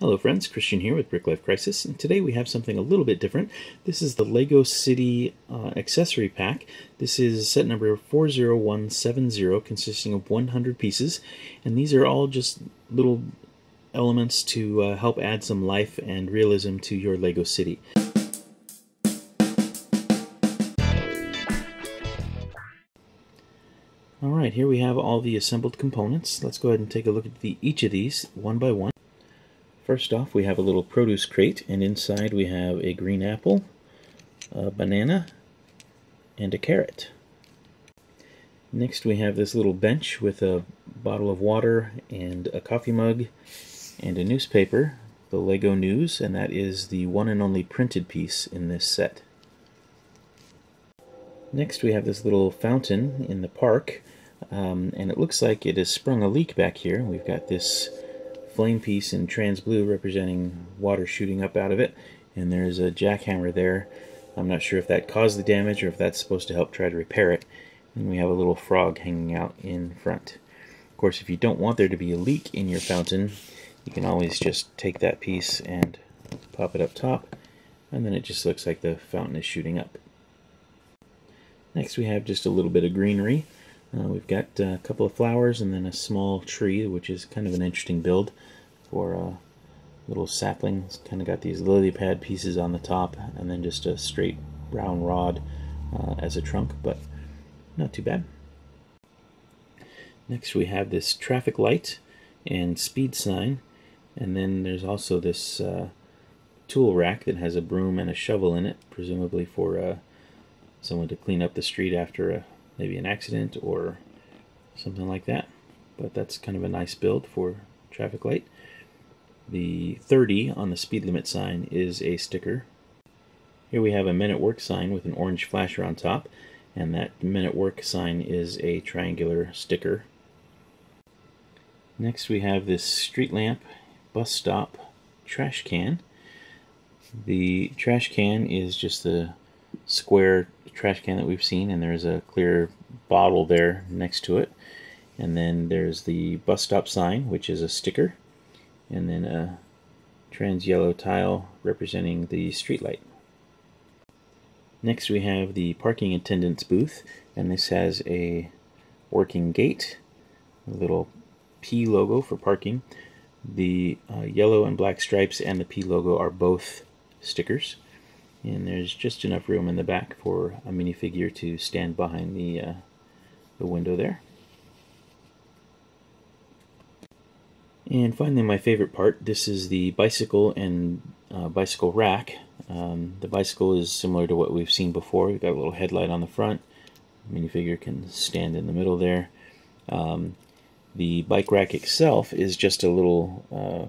Hello friends, Christian here with Brick Life Crisis, and today we have something a little bit different. This is the LEGO City uh, accessory pack. This is set number 40170, consisting of 100 pieces, and these are all just little elements to uh, help add some life and realism to your LEGO City. Alright, here we have all the assembled components. Let's go ahead and take a look at the, each of these one by one. First off, we have a little produce crate, and inside we have a green apple, a banana, and a carrot. Next we have this little bench with a bottle of water and a coffee mug and a newspaper, the Lego News, and that is the one and only printed piece in this set. Next we have this little fountain in the park, um, and it looks like it has sprung a leak back here. We've got this flame piece in trans blue representing water shooting up out of it. And there's a jackhammer there. I'm not sure if that caused the damage or if that's supposed to help try to repair it. And we have a little frog hanging out in front. Of course if you don't want there to be a leak in your fountain you can always just take that piece and pop it up top and then it just looks like the fountain is shooting up. Next we have just a little bit of greenery uh, we've got a couple of flowers and then a small tree, which is kind of an interesting build for a little sapling. It's kind of got these lily pad pieces on the top and then just a straight brown rod uh, as a trunk, but not too bad. Next we have this traffic light and speed sign, and then there's also this uh, tool rack that has a broom and a shovel in it, presumably for uh, someone to clean up the street after a maybe an accident or something like that. But that's kind of a nice build for traffic light. The 30 on the speed limit sign is a sticker. Here we have a Men at Work sign with an orange flasher on top, and that Men at Work sign is a triangular sticker. Next we have this street lamp, bus stop, trash can. The trash can is just the square trash can that we've seen, and there's a clear bottle there next to it. And then there's the bus stop sign, which is a sticker, and then a trans yellow tile representing the streetlight. Next we have the parking attendant's booth, and this has a working gate, a little P logo for parking. The uh, yellow and black stripes and the P logo are both stickers and there's just enough room in the back for a minifigure to stand behind the uh, the window there. And finally, my favorite part. This is the bicycle and uh, bicycle rack. Um, the bicycle is similar to what we've seen before. We've got a little headlight on the front. Minifigure can stand in the middle there. Um, the bike rack itself is just a little uh,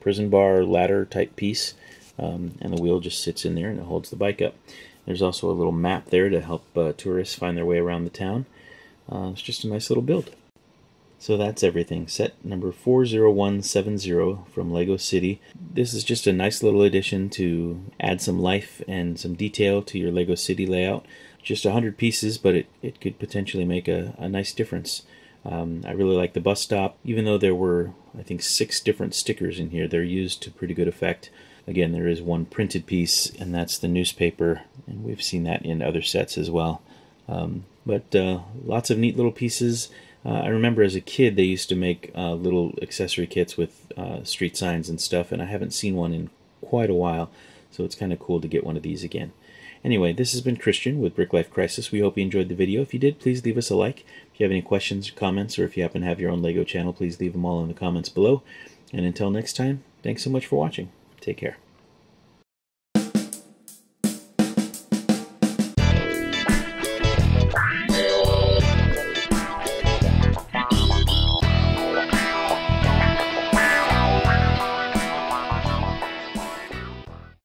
prison bar ladder type piece um, and the wheel just sits in there and it holds the bike up. There's also a little map there to help uh, tourists find their way around the town. Uh, it's just a nice little build. So that's everything. Set number 40170 from LEGO City. This is just a nice little addition to add some life and some detail to your LEGO City layout. Just 100 pieces, but it, it could potentially make a, a nice difference. Um, I really like the bus stop. Even though there were, I think, six different stickers in here, they're used to pretty good effect. Again, there is one printed piece, and that's the newspaper, and we've seen that in other sets as well. Um, but uh, lots of neat little pieces. Uh, I remember as a kid they used to make uh, little accessory kits with uh, street signs and stuff, and I haven't seen one in quite a while, so it's kind of cool to get one of these again. Anyway, this has been Christian with Brick Life Crisis. We hope you enjoyed the video. If you did, please leave us a like. If you have any questions, comments, or if you happen to have your own LEGO channel, please leave them all in the comments below. And until next time, thanks so much for watching. Take care.